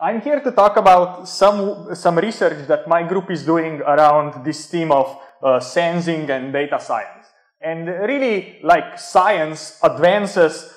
I'm here to talk about some, some research that my group is doing around this theme of uh, sensing and data science. And really, like science advances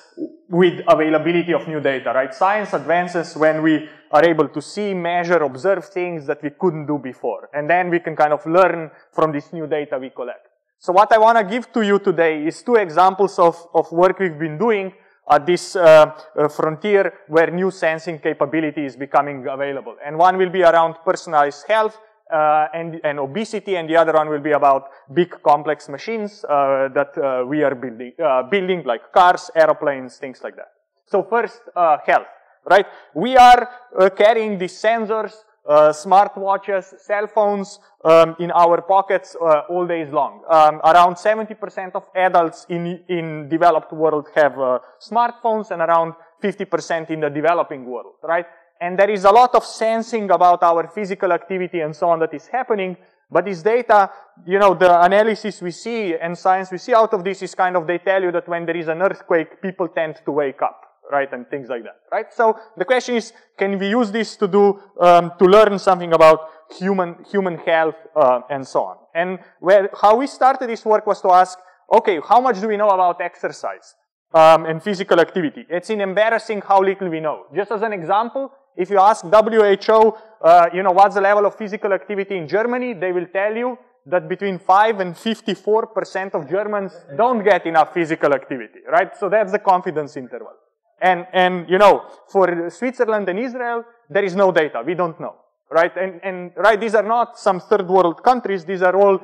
with availability of new data, right? Science advances when we are able to see, measure, observe things that we couldn't do before. And then we can kind of learn from this new data we collect. So what I want to give to you today is two examples of, of work we've been doing at this uh, uh, frontier where new sensing capability is becoming available. And one will be around personalized health uh, and, and, obesity, and the other one will be about big complex machines uh, that uh, we are building, uh, building like cars, aeroplanes, things like that. So first, health, right? We are carrying these sensors uh, smartwatches, cell phones um, in our pockets uh, all days long. Um, around 70% of adults in, in developed world have uh, smartphones and around 50% in the developing world, right? And there is a lot of sensing about our physical activity and so on that is happening. But this data, you know, the analysis we see and science we see out of this is kind of, they tell you that when there is an earthquake, people tend to wake up right, and things like that, right? So the question is, can we use this to do, um, to learn something about human, human health, uh, and so on? And where, how we started this work was to ask, okay, how much do we know about exercise, um, and physical activity? It's in embarrassing how little we know. Just as an example, if you ask WHO, uh, you know, what's the level of physical activity in Germany, they will tell you that between 5 and 54% of Germans don't get enough physical activity, right? So that's the confidence interval. And, and, you know, for Switzerland and Israel, there is no data. We don't know, right? And, and, right, these are not some third world countries. These are all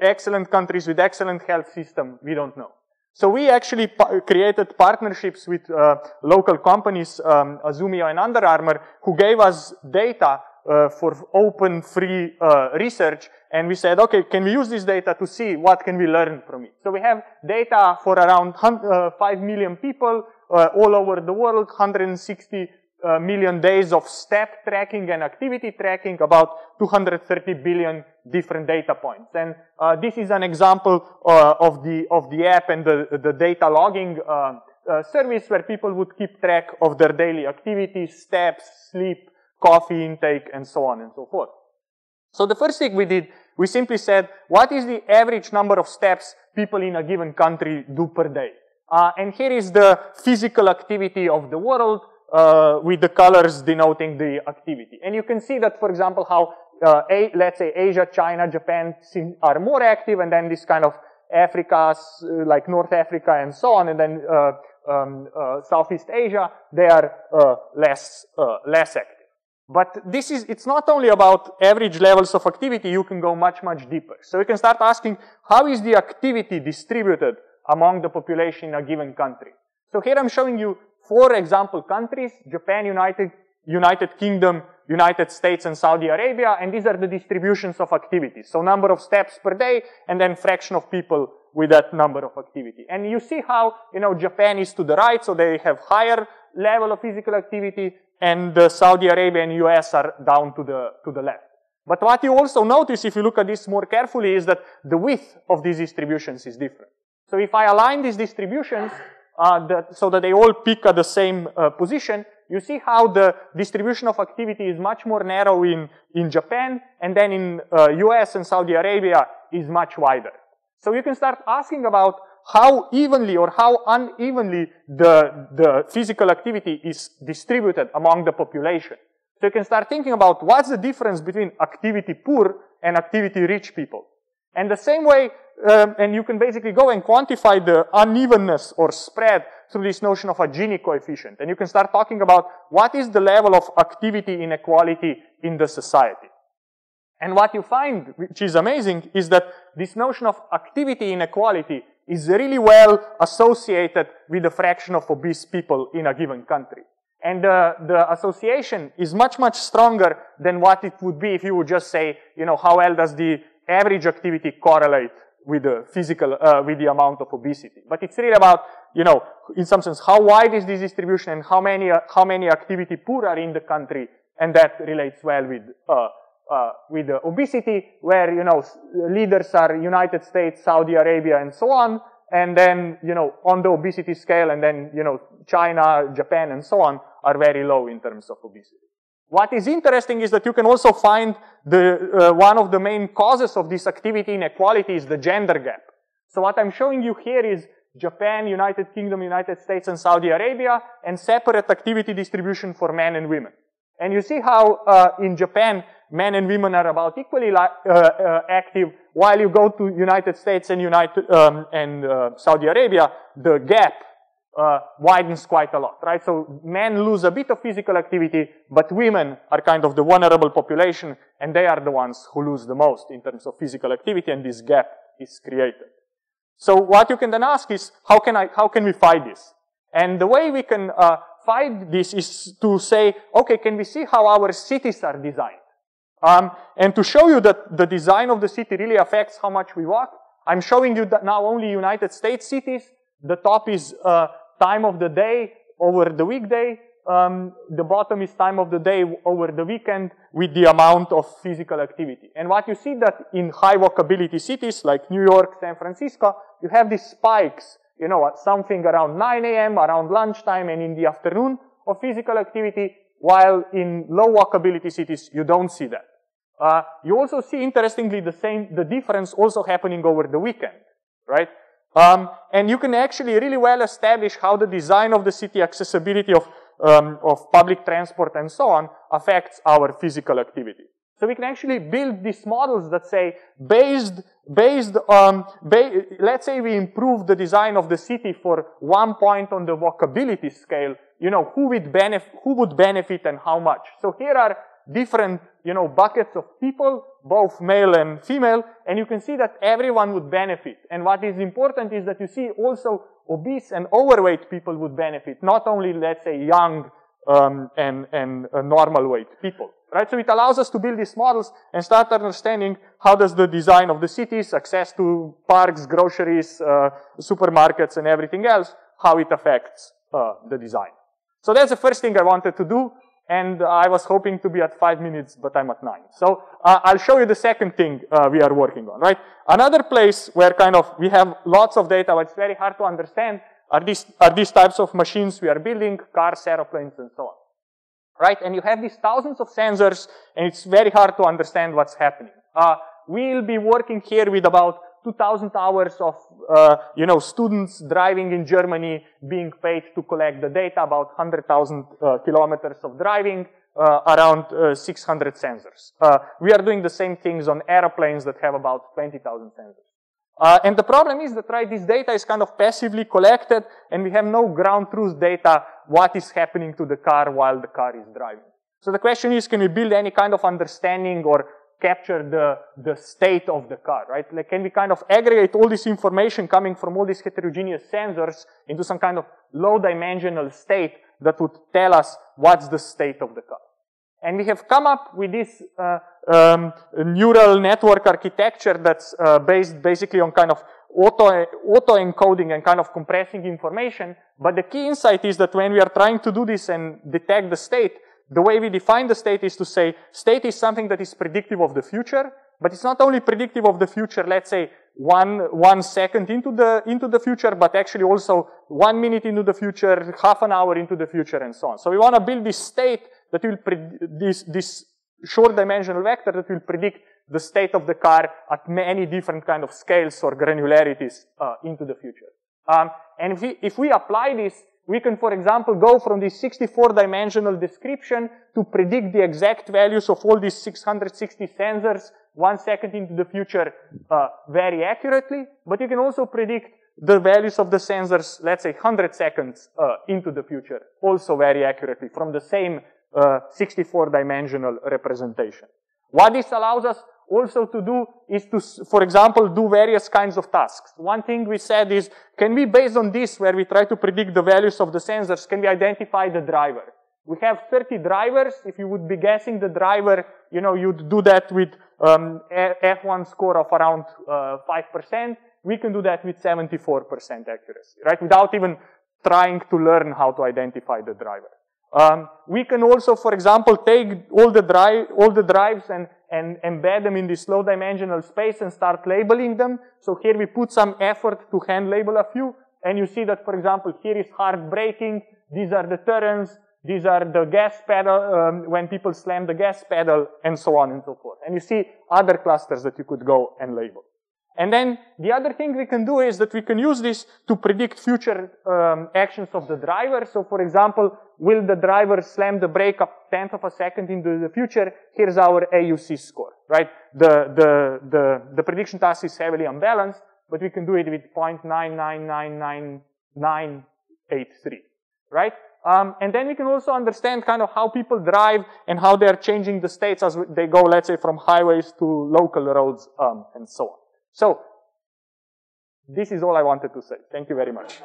excellent countries with excellent health system. We don't know. So we actually created partnerships with uh, local companies, um, Azumio and Under Armour, who gave us data uh, for open, free uh, research. And we said, okay, can we use this data to see what can we learn from it? So we have data for around uh, 5 million people uh, all over the world, 160 uh, million days of step tracking and activity tracking, about 230 billion different data points. And this is an example of the of the app and the, the data logging service where people would keep track of their daily activities, steps, sleep, coffee intake, and so on and so forth. So the first thing we did, we simply said, what is the average number of steps people in a given country do per day? Uh, and here is the physical activity of the world uh, with the colors denoting the activity. And you can see that, for example, how, uh, a, let's say, Asia, China, Japan are more active, and then this kind of Africa, uh, like North Africa and so on, and then uh, um, uh, Southeast Asia, they are less, less active. But this is, it's not only about average levels of activity, you can go much, much deeper. So you can start asking, how is the activity distributed among the population in a given country. So here I'm showing you four example countries, Japan, United, United Kingdom, United States, and Saudi Arabia, and these are the distributions of activities. So number of steps per day, and then fraction of people with that number of activity. And you see how, you know, Japan is to the right, so they have higher level of physical activity, and uh, Saudi Arabia and US are down to the, to the left. But what you also notice, if you look at this more carefully, is that the width of these distributions is different. So if I align these distributions uh, that, so that they all peak at the same uh, position, you see how the distribution of activity is much more narrow in, in Japan, and then in uh, US and Saudi Arabia is much wider. So you can start asking about how evenly or how unevenly the, the physical activity is distributed among the population. So you can start thinking about what's the difference between activity poor and activity rich people. And the same way, um, and you can basically go and quantify the unevenness or spread through this notion of a Gini coefficient. And you can start talking about what is the level of activity inequality in the society. And what you find, which is amazing, is that this notion of activity inequality is really well associated with the fraction of obese people in a given country. And uh, the association is much, much stronger than what it would be if you would just say, you know, how well does the average activity correlate with the physical, uh, with the amount of obesity. But it's really about, you know, in some sense, how wide is this distribution and how many, uh, how many activity poor are in the country, and that relates well with, uh, with obesity, where, you know, leaders are United States, Saudi Arabia, and so on, and then, you know, on the obesity scale, and then, you know, China, Japan, and so on, are very low in terms of obesity. What is interesting is that you can also find the, uh, one of the main causes of this activity inequality is the gender gap. So what I'm showing you here is Japan, United Kingdom, United States, and Saudi Arabia, and separate activity distribution for men and women. And you see how uh, in Japan, men and women are about equally uh, uh, active, while you go to United States and United um, and uh, Saudi Arabia, the gap uh, widens quite a lot, right? So men lose a bit of physical activity, but women are kind of the vulnerable population, and they are the ones who lose the most in terms of physical activity, and this gap is created. So what you can then ask is, how can I, how can we fight this? And the way we can uh, fight this is to say, okay, can we see how our cities are designed? Um, and to show you that the design of the city really affects how much we walk, I'm showing you that now only United States cities. The top is uh, time of the day over the weekday, um, the bottom is time of the day over the weekend with the amount of physical activity. And what you see that in high walkability cities like New York, San Francisco, you have these spikes, you know, at something around 9 a.m., around lunchtime, and in the afternoon of physical activity, while in low walkability cities, you don't see that. Uh, you also see, interestingly, the same, the difference also happening over the weekend, right? Um, and you can actually really well establish how the design of the city accessibility of um, of public transport and so on affects our physical activity. So we can actually build these models that say, based, based on, ba let's say we improve the design of the city for one point on the walkability scale, you know, who would benefit, who would benefit and how much. So here are different, you know, buckets of people, both male and female, and you can see that everyone would benefit. And what is important is that you see also obese and overweight people would benefit, not only, let's say, young um, and, and uh, normal weight people. Right? So it allows us to build these models and start understanding how does the design of the cities, access to parks, groceries, uh, supermarkets, and everything else, how it affects uh, the design. So that's the first thing I wanted to do and I was hoping to be at five minutes, but I'm at nine. So uh, I'll show you the second thing uh, we are working on, right? Another place where kind of we have lots of data, but it's very hard to understand are these, are these types of machines we are building, cars, aeroplanes, and so on. Right? And you have these thousands of sensors, and it's very hard to understand what's happening. Uh, we'll be working here with about 2,000 hours of, uh, you know, students driving in Germany being paid to collect the data, about 100,000 uh, kilometers of driving, uh, around uh, 600 sensors. Uh, we are doing the same things on airplanes that have about 20,000 sensors. Uh, and the problem is that, right, this data is kind of passively collected and we have no ground truth data what is happening to the car while the car is driving. So the question is, can we build any kind of understanding or capture the, the state of the car, right? Like, can we kind of aggregate all this information coming from all these heterogeneous sensors into some kind of low dimensional state that would tell us what's the state of the car? And we have come up with this uh, um, neural network architecture that's uh, based basically on kind of auto, auto encoding and kind of compressing information. But the key insight is that when we are trying to do this and detect the state, the way we define the state is to say state is something that is predictive of the future, but it's not only predictive of the future, let's say one, one second into the, into the future, but actually also one minute into the future, half an hour into the future, and so on. So we want to build this state that will, this, this short dimensional vector that will predict the state of the car at many different kind of scales or granularities uh, into the future. Um, and if we, if we apply this we can, for example, go from this 64-dimensional description to predict the exact values of all these 660 sensors one second into the future uh, very accurately. But you can also predict the values of the sensors, let's say 100 seconds uh, into the future, also very accurately from the same uh, 64-dimensional representation. What this allows us also to do is to, for example, do various kinds of tasks. One thing we said is, can we, based on this, where we try to predict the values of the sensors, can we identify the driver? We have 30 drivers. If you would be guessing the driver, you know, you'd do that with um, F1 score of around uh, 5%. We can do that with 74% accuracy, right? Without even trying to learn how to identify the driver. Um, we can also, for example, take all the all the drives and and embed them in this low dimensional space and start labeling them. So here we put some effort to hand label a few. And you see that, for example, here is hard braking. These are the turns. These are the gas pedal, um, when people slam the gas pedal, and so on and so forth. And you see other clusters that you could go and label. And then the other thing we can do is that we can use this to predict future um, actions of the driver. So for example, will the driver slam the brake a tenth of a second into the future? Here's our AUC score, right? The, the, the, the prediction task is heavily unbalanced, but we can do it with 0.999983, right? Um, and then we can also understand kind of how people drive and how they're changing the states as they go, let's say, from highways to local roads um, and so on. So, this is all I wanted to say. Thank you very much.